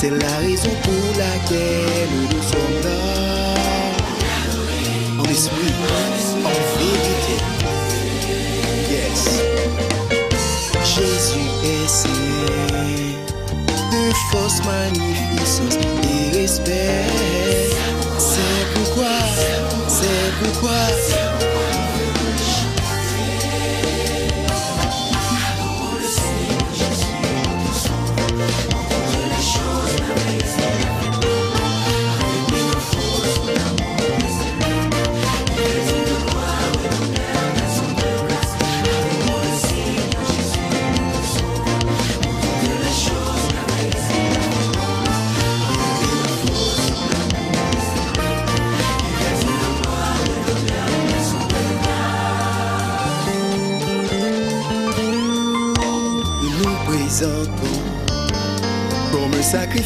C'est la raison pour laquelle nous sommes là. En esprit, en vérité. Yes. Jésus essayait de fausses magnificences et respect. C'est pourquoi, c'est pourquoi.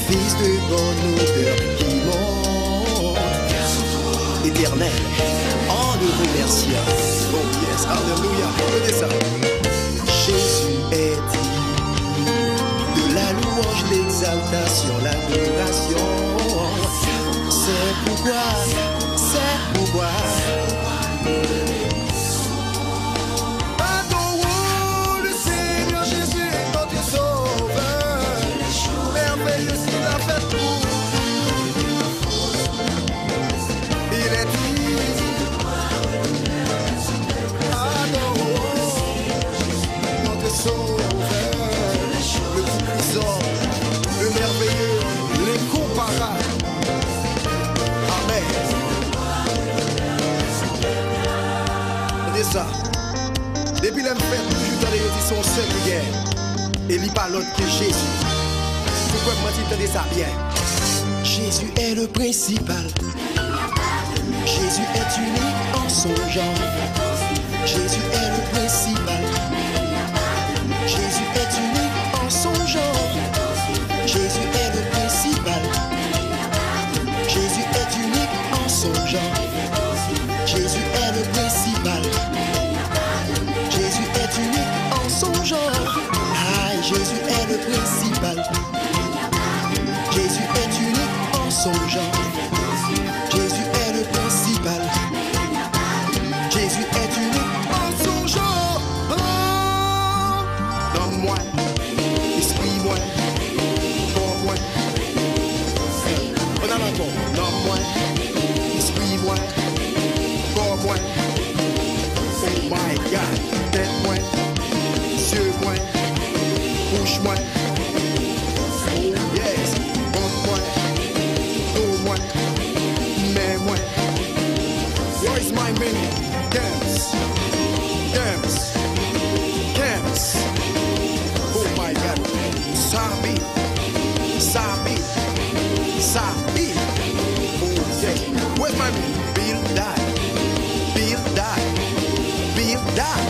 fils de bon odeur qui monte. Éternel, en le remerciant. Oh yes, alléluia, regardez ça. Jésus est dit de la louange, l'exaltation, l'adoration. C'est pourquoi, c'est Jésus est le principal. Jésus est unique en son genre. Jésus est le principal. push one. Yes, bump one, go one, man one. Where is my mini? Dance, dance, dance. Oh my God, Sabi, Sabi, Sabi. Oh yeah. where's my mini? Bill die, Bill die, Bill die.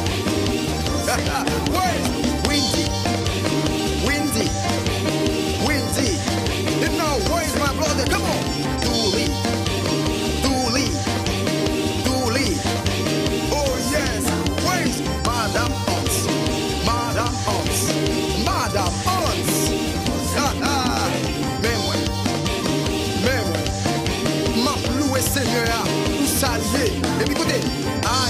Let me puis écoutez, ah,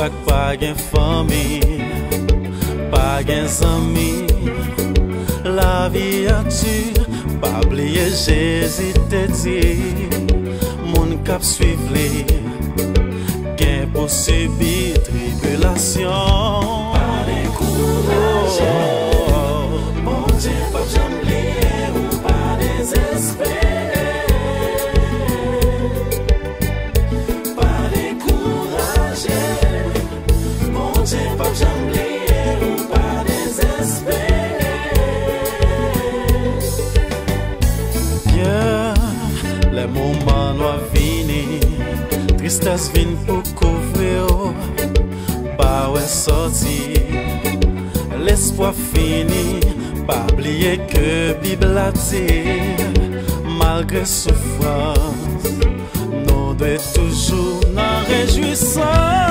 sak pa gen fami Pa gen zami. La vi a tu Pa bliye jezi te di Moun kap suiv li Gen pou subi tribulasyon Pa wè sorti. L'espoir fini. Pa bliye ke Bibla di Malgré souffrance Nou dwe toujou nan rejouissance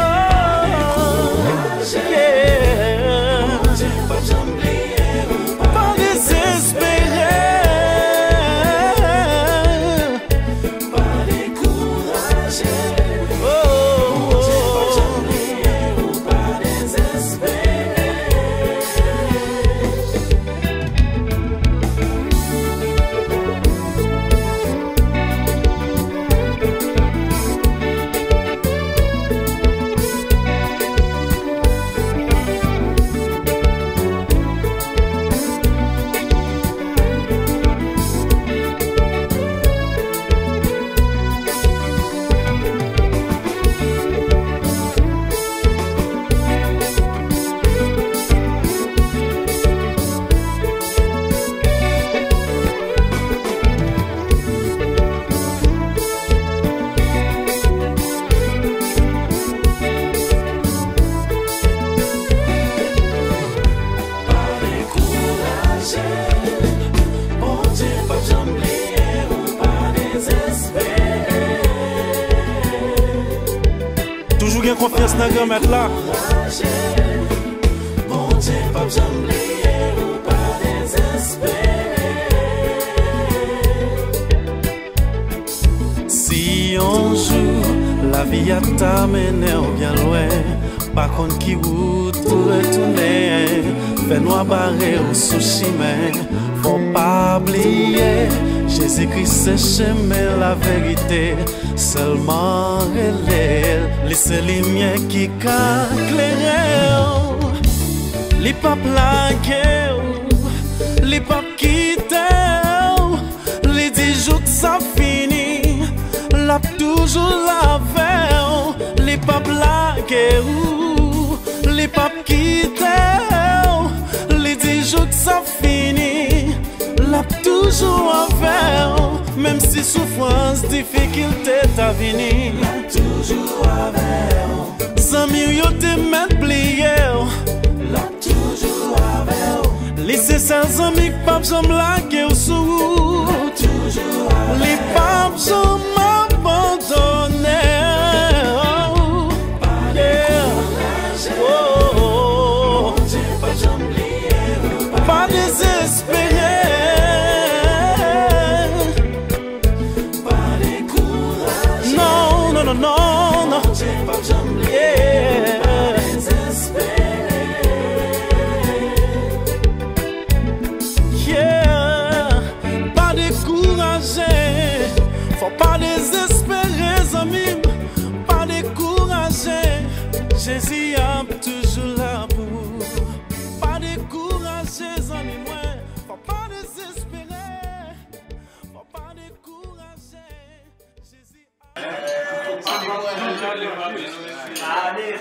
met la Si yon jou la vi a t'amene ou bien loin Pa kon ki wout pou retourne Fè nou abare ou sou chimè Fò pa bliye Jésus-Christ se cheme la vérité seulement relel Li se li mye ki ka klere Li pa plage Li pa kite Li di jout sa fini La toujou la ve Li pa plage Li pa kite Toujou avèw Mèm si soufrans, difikilte ta vini. Toujou avèw Zami yo te mèd bliyew Toujou avèw Lise sa zami k pap jom lage ou sou. Toujou avèw Li pap jom Hallelujah. Charlie